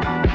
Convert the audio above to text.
Bye.